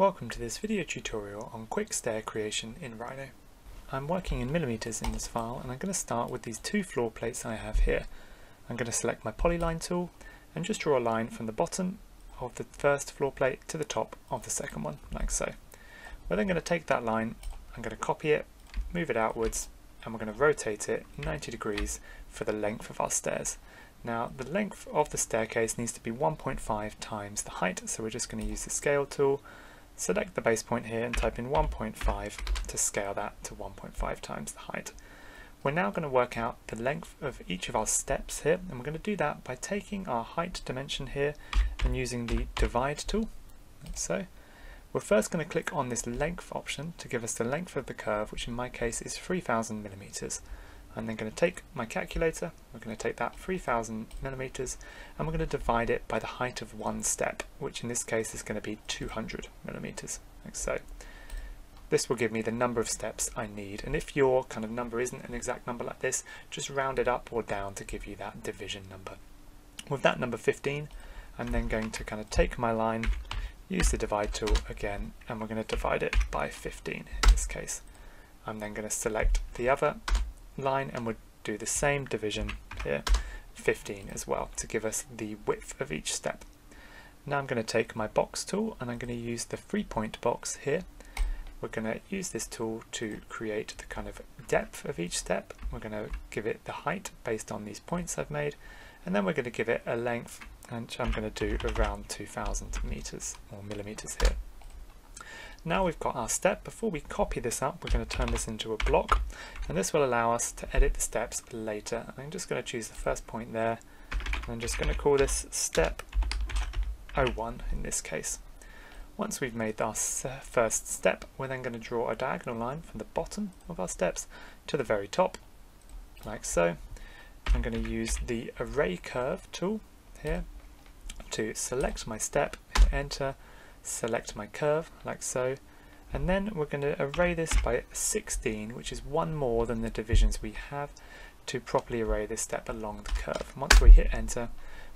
Welcome to this video tutorial on quick stair creation in Rhino. I'm working in millimeters in this file and I'm going to start with these two floor plates I have here. I'm going to select my polyline tool and just draw a line from the bottom of the first floor plate to the top of the second one, like so. We're then going to take that line, I'm going to copy it, move it outwards, and we're going to rotate it 90 degrees for the length of our stairs. Now the length of the staircase needs to be 1.5 times the height, so we're just going to use the scale tool Select the base point here and type in 1.5 to scale that to 1.5 times the height. We're now going to work out the length of each of our steps here and we're going to do that by taking our height dimension here and using the divide tool. Like so. We're first going to click on this length option to give us the length of the curve which in my case is 3000 millimeters. I'm then going to take my calculator, we're going to take that 3000 millimeters and we're going to divide it by the height of one step, which in this case is going to be 200 millimeters, like so. This will give me the number of steps I need, and if your kind of number isn't an exact number like this, just round it up or down to give you that division number. With that number 15, I'm then going to kind of take my line, use the divide tool again, and we're going to divide it by 15 in this case. I'm then going to select the other line and we'll do the same division here 15 as well to give us the width of each step. Now I'm going to take my box tool and I'm going to use the three point box here. We're going to use this tool to create the kind of depth of each step. We're going to give it the height based on these points I've made and then we're going to give it a length which I'm going to do around 2000 meters or millimeters here. Now we've got our step, before we copy this up, we're going to turn this into a block, and this will allow us to edit the steps later. I'm just going to choose the first point there, and I'm just going to call this step 01 in this case. Once we've made our uh, first step, we're then going to draw a diagonal line from the bottom of our steps to the very top, like so. I'm going to use the array curve tool here to select my step, enter, select my curve like so and then we're going to array this by 16 which is one more than the divisions we have to properly array this step along the curve. Once we hit enter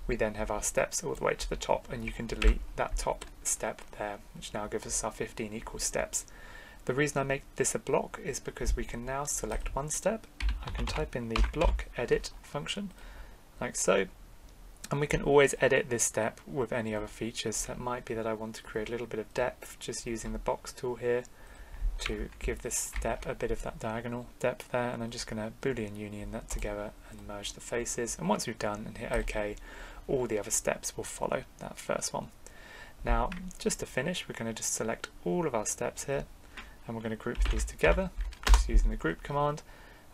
we then have our steps all the way to the top and you can delete that top step there which now gives us our 15 equal steps. The reason I make this a block is because we can now select one step. I can type in the block edit function like so and we can always edit this step with any other features. That might be that I want to create a little bit of depth just using the box tool here to give this step a bit of that diagonal depth there and I'm just going to boolean union that together and merge the faces and once we've done and hit OK all the other steps will follow that first one. Now just to finish we're going to just select all of our steps here and we're going to group these together just using the group command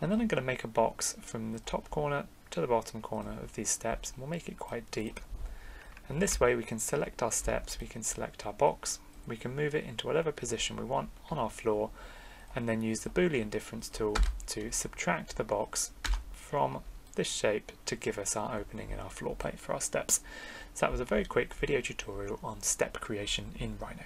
and then I'm going to make a box from the top corner to the bottom corner of these steps and we'll make it quite deep. And this way we can select our steps, we can select our box, we can move it into whatever position we want on our floor and then use the boolean difference tool to subtract the box from this shape to give us our opening in our floor plate for our steps. So that was a very quick video tutorial on step creation in Rhino.